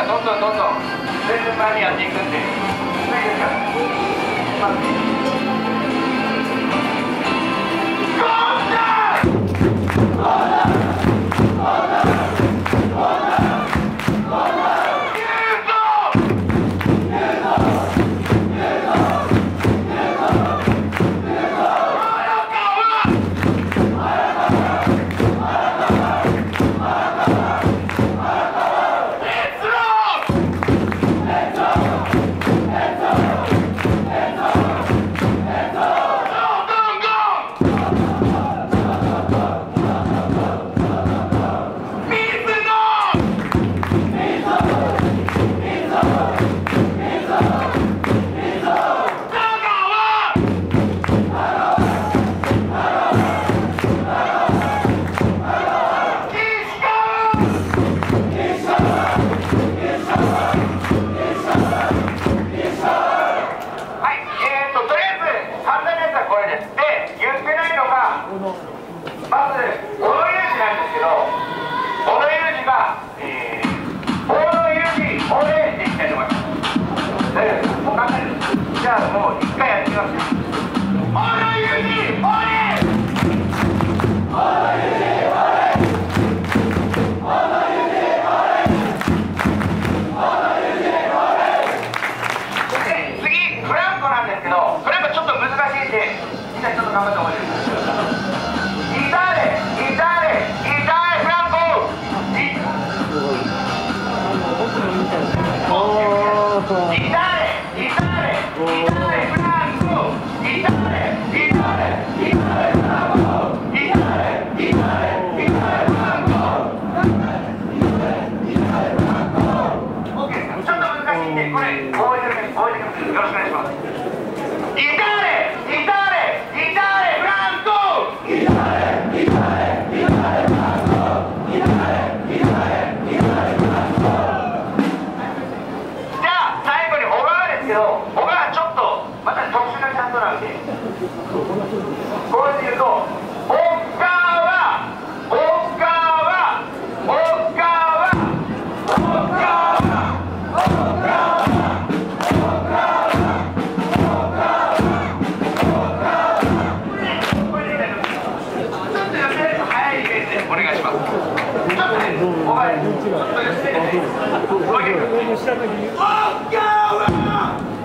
からどんどんどんどん全然前にやっていくんで。いいですか。まあ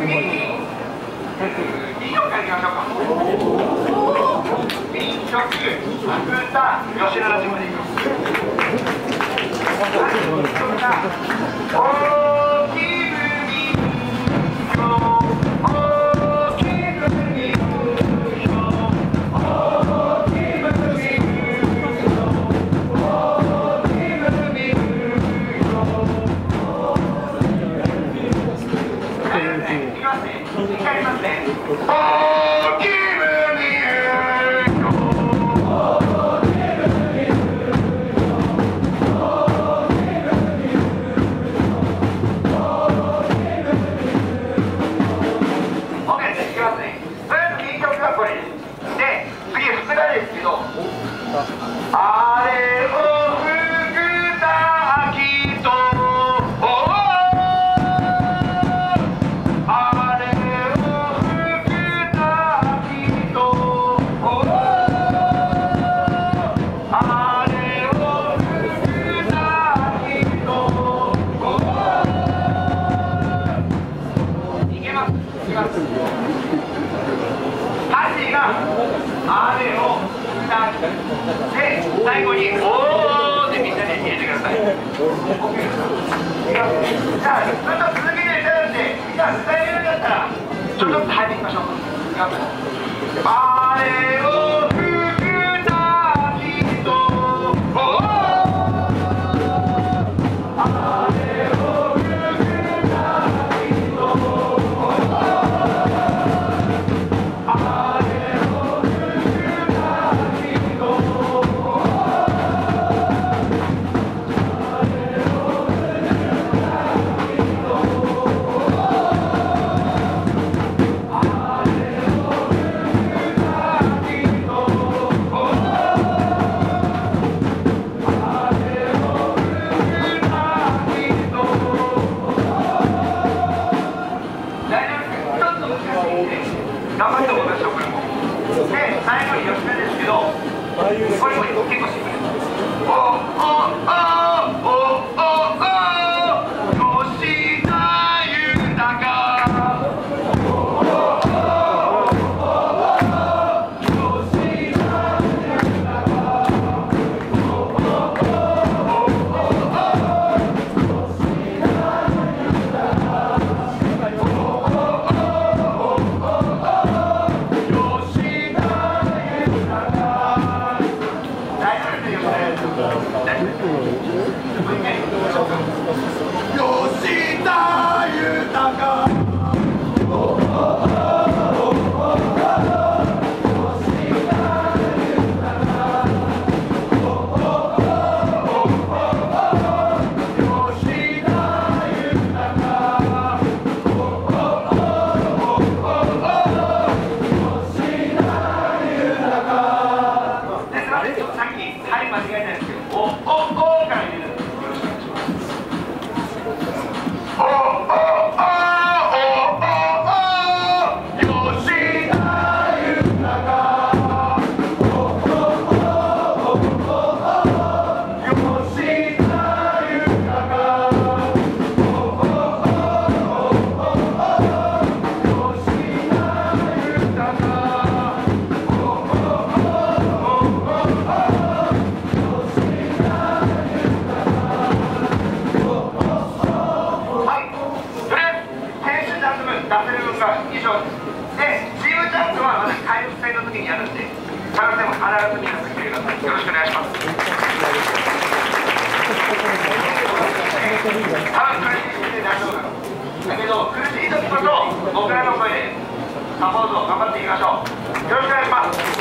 次に、しくお願行きましょうか。民行きますね。ますね。とりあえず右曲がこれです。で次副題ですけどあれこ coming. Why are you サポートを頑張っていきましょう。よろしくお願いします。